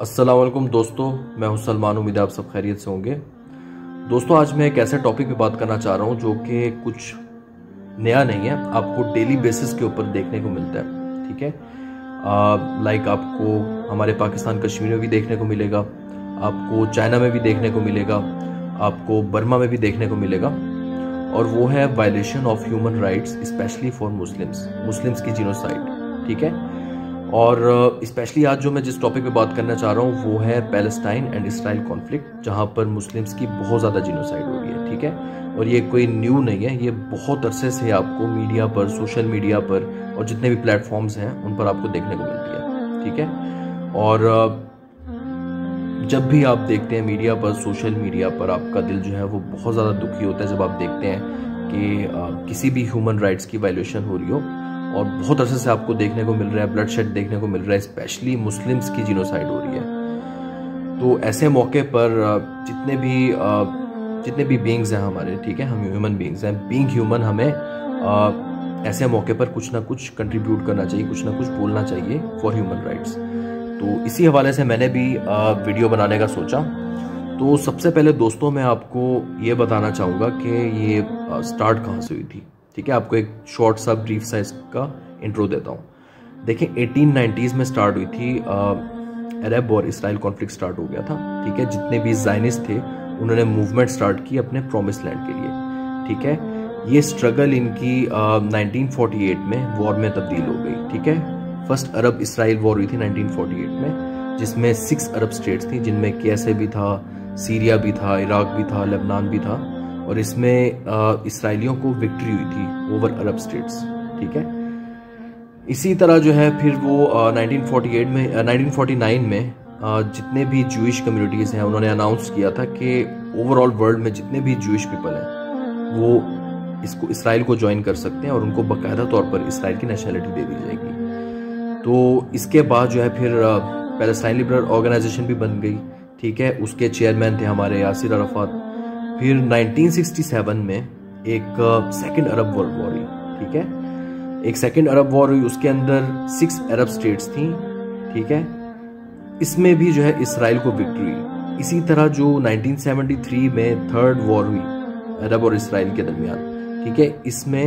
असलम दोस्तों, मैं हूँ सलमान, उम्मीद आप सब खैरियत से होंगे। दोस्तों, आज मैं एक ऐसे टॉपिक पे बात करना चाह रहा हूँ जो कि कुछ नया नहीं है, आपको डेली बेसिस के ऊपर देखने को मिलता है, ठीक है? लाइक आपको हमारे पाकिस्तान, कश्मीर में भी देखने को मिलेगा, आपको चाइना में भी देखने को मिलेगा, आपको बर्मा में भी देखने को मिलेगा, और वो है violation of human rights specially for Muslims Muslims की जीनोसाइड ठीक है? और स्पेशली आज जो मैं जिस टॉपिक पे बात करना चाह रहा हूँ, वो है पैलेस्टाइन एंड इसराइल कॉन्फ्लिक्ट जहाँ पर मुस्लिम्स की बहुत ज़्यादा जीनोसाइड हो रही है, ठीक है? और ये कोई न्यू नहीं है, ये बहुत अरसे से आपको मीडिया पर सोशल मीडिया पर और जितने भी प्लेटफॉर्म्स हैं, उन पर आपको देखने को मिलती है, ठीक है? और जब भी आप देखते हैं मीडिया पर सोशल मीडिया पर, आपका दिल जो है वो बहुत ज़्यादा दुखी होता है जब आप देखते हैं कि किसी भी ह्यूमन राइट्स की वायलेशन हो रही हो। और बहुत अरसे से आपको देखने को मिल रहा है ब्लड शेड देखने को मिल रहा है स्पेशली मुस्लिम्स की जीनोसाइड हो रही है। तो ऐसे मौके पर जितने भी जितने भी बींग्स हैं हमारे, ठीक है, हम ह्यूमन बींग्स हैं बींग ह्यूमन हमें ऐसे मौके पर कुछ ना कुछ कंट्रीब्यूट करना चाहिए, कुछ ना कुछ बोलना चाहिए फॉर ह्यूमन राइट्स तो इसी हवाले से मैंने भी वीडियो बनाने का सोचा। तो सबसे पहले दोस्तों, मैं आपको ये बताना चाहूँगा कि ये स्टार्ट कहाँ से हुई थी। ठीक है आपको एक शॉर्ट सा ब्रीफ साइज़ का इंट्रो देता हूँ। देखिए 1890s में स्टार्ट हुई थी अरब और इसराइल कॉन्फ्लिक्ट स्टार्ट हो गया था ठीक है? जितने भी जाइनिस्ट थे उन्होंने मूवमेंट स्टार्ट की अपने प्रोमिस लैंड के लिए ठीक है? ये स्ट्रगल इनकी आ, 1948 में वॉर में तब्दील हो गई ठीक है? फ़र्स्ट अरब इसराइल वॉर हुई थी 1948 में जिसमें सिक्स अरब स्टेट्स थी जिनमें कैसे भी था सीरिया भी था इराक भी था लेबनान भी था। और इसमें इसराइलियों को विक्ट्री हुई थी ओवर अरब स्टेट्स ठीक है? इसी तरह जो है फिर वो आ, 1948 में आ, 1949 में आ, जितने भी जूश कम्युनिटीज़ हैं उन्होंने अनाउंस किया था कि ओवरऑल वर्ल्ड में जितने भी जूश पीपल हैं वो इसको इसराइल को ज्वाइन कर सकते हैं और उनको बाकायदा तौर पर इसराइल की नेशनलिटी दे दी जाएगी। तो इसके बाद जो है फिर पैलेस्टाइन लिबरल ऑर्गेनाइजेशन भी बन गई ठीक है? उसके चेयरमैन थे हमारे यासिर अरफात फिर 1967 में एक सेकेंड अरब वर्ल्ड वॉर हुई ठीक है? एक सेकेंड अरब वॉर हुई, उसके अंदर सिक्स अरब स्टेट्स थी, ठीक है? इसमें भी जो है इसराइल को विक्ट्री इसी तरह जो 1973 में थर्ड वॉर हुई, अरब और इसराइल के दरमियान, ठीक है? इसमें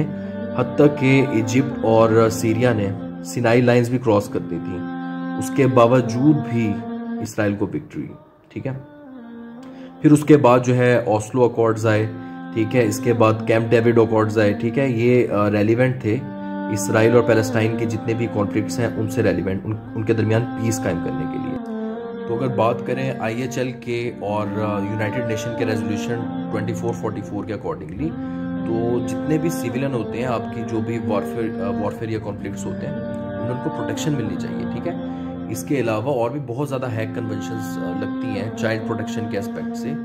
हद तक के इजिप्ट और सीरिया ने सिनाई लाइंस भी क्रॉस कर दी थी। उसके बावजूद भी इसराइल को विक्ट्री ठीक है? फिर उसके बाद जो है ओस्लो अकॉर्ड्स आए ठीक है? इसके बाद कैंप डेविड अकॉर्ड्स आए ठीक है? ये रेलिवेंट थे। इसराइल और पैलेस्टाइन के जितने भी कॉन्फ्लिक्ट्स हैं उनसे रेलिवेंट उन, उनके दरमियान पीस कायम करने के लिए। तो अगर बात करें आईएचएल के और यूनाइटेड नेशन के रेजोल्यूशन 2444 के अकॉर्डिंगली तो जितने भी सिविलियन होते हैं आपकी जो भी वॉरफेयर वॉरफेयर या कॉन्फ्लिक्ट्स होते हैं उनको प्रोटेक्शन मिलनी चाहिए ठीक है? इसके अलावा और भी बहुत ज़्यादा हैक कन्वेंशन लगती हैं चाइल्ड प्रोटेक्शन के एस्पेक्ट से।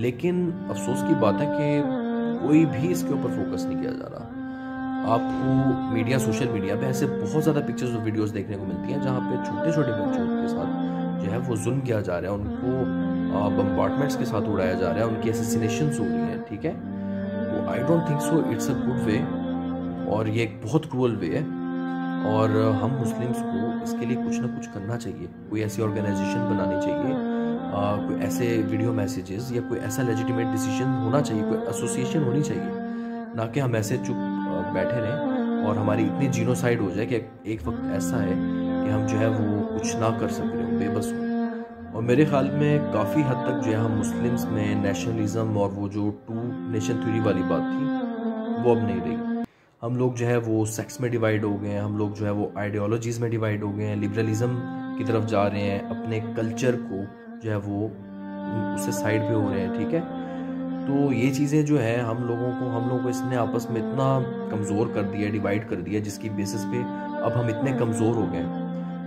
लेकिन अफसोस की बात है कि कोई भी इसके ऊपर फोकस नहीं किया जा रहा। आपको मीडिया सोशल मीडिया पे ऐसे बहुत ज़्यादा पिक्चर्स और वीडियोस देखने को मिलती हैं जहाँ पे छोटे छोटे बच्चों के साथ जो है वो जुल्म किया जा रहा है, उनको बम्पार्टमेंट्स के साथ उड़ाया जा रहा है, उनकी एसेसिनेशन हो रही है, ठीक है? तो I don't think so it's a good way और ये एक बहुत क्रूअल वे है। और हम मुस्लिम्स को इसके लिए कुछ ना कुछ करना चाहिए। कोई ऐसी ऑर्गेनाइजेशन बनानी चाहिए आ, कोई ऐसे वीडियो मैसेजेस या कोई ऐसा लेजिटिमेट डिसीज़न होना चाहिए कोई एसोसिएशन होनी चाहिए। ना कि हम ऐसे चुप बैठे रहें और हमारी इतनी जीनोसाइड हो जाए कि एक वक्त ऐसा है कि हम जो है वो कुछ ना कर सक रहे हो बेबस हो। और मेरे ख्याल में काफ़ी हद तक जो है हम मुस्लिम्स में नेशनलिज्म और वो जो टू नेशन थ्योरी वाली बात थी वो अब नहीं रही। हम लोग जो है वो सेक्स में डिवाइड हो गए हैं, हम लोग जो है वो आइडियोलॉजीज़ में डिवाइड हो गए हैं लिबरलिज्म की तरफ़ जा रहे हैं, अपने कल्चर को जो है वो उससे साइड पे हो रहे हैं, ठीक है? तो ये चीज़ें जो है, हम लोगों को, हम लोगों को इसने आपस में इतना कमज़ोर कर दिया डिवाइड कर दिया, जिसकी बेसिस पे अब हम इतने कमज़ोर हो गए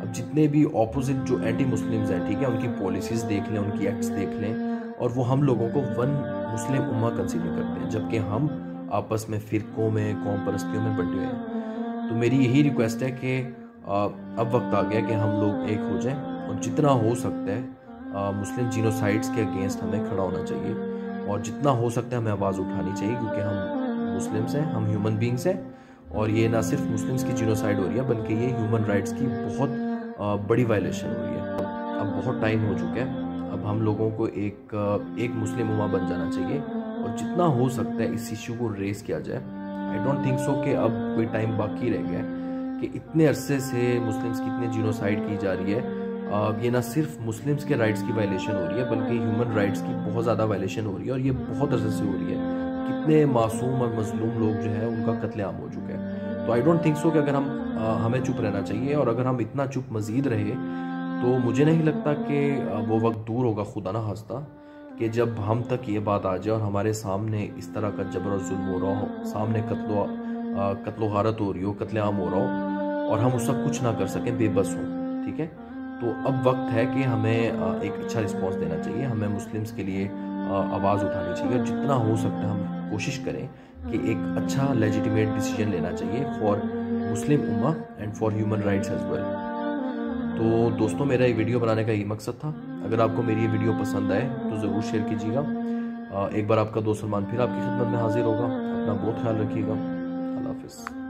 अब जितने भी ऑपोजिट जो एंटी मुस्लिम्स हैं, ठीक है, उनकी पॉलिसीज़ देख लें, उनकी एक्ट्स देख लें, और वो हम लोगों को वन मुस्लिम उम्मा कंसिडर करते हैं, जबकि हम आपस में फ़िरक़ों में, कौम परस्तियों में बटे हुए हैं। तो मेरी यही रिक्वेस्ट है कि अब वक्त आ गया कि हम लोग एक हो जाएँ और जितना हो सकता है मुस्लिम जीनोसाइड्स के अगेंस्ट हमें खड़ा होना चाहिए और जितना हो सकता है हमें आवाज़ उठानी चाहिए क्योंकि हम मुस्लिम्स हैं, हम ह्यूमन बींग्स हैं और ये ना सिर्फ़ मुस्लिम्स की जीनोसाइड हो रही है बल्कि ये ह्यूमन राइट्स की बहुत बड़ी वायलेशन हो रही है। अब बहुत टाइम हो चुका है, अब हम लोगों को एक एक मुस्लिम उमा बन जाना चाहिए। और जितना हो सकता है इस इश्यू को रेस किया जाए। आई डोंट थिंक सो कि अब कोई टाइम बाकी रह गया है कि इतने अरसे से मुस्लिम्स की इतने जीनोसाइड की जा रही है। ये ना सिर्फ़ मुस्लिम्स के राइट्स की वायलेशन हो रही है बल्कि ह्यूमन राइट्स की बहुत ज़्यादा वायलेशन हो रही है और ये बहुत अरसे से हो रही है। कितने मासूम और मजलूम लोग जो है उनका कत्लेआम हो चुके हैं। तो आई डोंट थिंक सो कि अगर हम आ, हमें चुप रहना चाहिए और अगर हम इतना चुप मज़ीद रहे तो मुझे नहीं लगता कि वो वक्त दूर होगा खुदा ना हंसता कि जब हम तक ये बात आ जाए और हमारे सामने इस तरह का जबर जुल्म हो रहा हो, सामने कत्लो कत्लो गारत हो रही हो कत्लेआम हो रहा हो, और हम उसका कुछ ना कर सकें, बेबस हों, ठीक है? तो अब वक्त है कि हमें एक अच्छा रिस्पॉन्स देना चाहिए, हमें मुस्लिम्स के लिए आवाज़ उठानी चाहिए, और जितना हो सकता है हम कोशिश करें कि एक अच्छा लेजिटिमेट डिसीज़न लेना चाहिए for Muslim Uma and for human rights as well तो दोस्तों, मेरा ये वीडियो बनाने का ये मकसद था। अगर आपको मेरी ये वीडियो पसंद आए तो ज़रूर शेयर कीजिएगा। एक बार आपका दोस्त सलमान फिर आपकी खिदमत में हाजिर होगा। अपना बहुत ख्याल रखिएगा। अल्लाह हाफिज़।